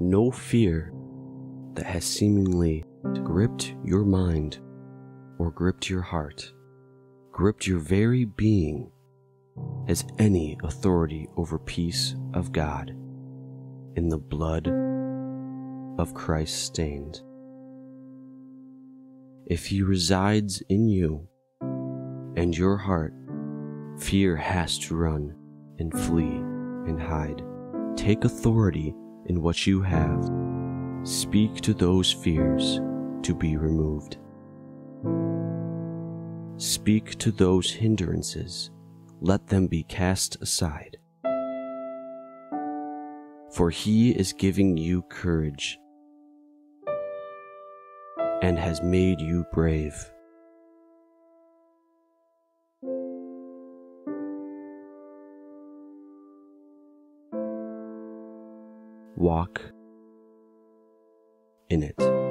no fear that has seemingly gripped your mind or gripped your heart, gripped your very being, has any authority over peace of God in the blood of Christ stained. If he resides in you and your heart, fear has to run and flee and hide. Take authority in what you have. Speak to those fears to be removed. Speak to those hindrances. Let them be cast aside. For he is giving you courage and has made you brave. Walk in it.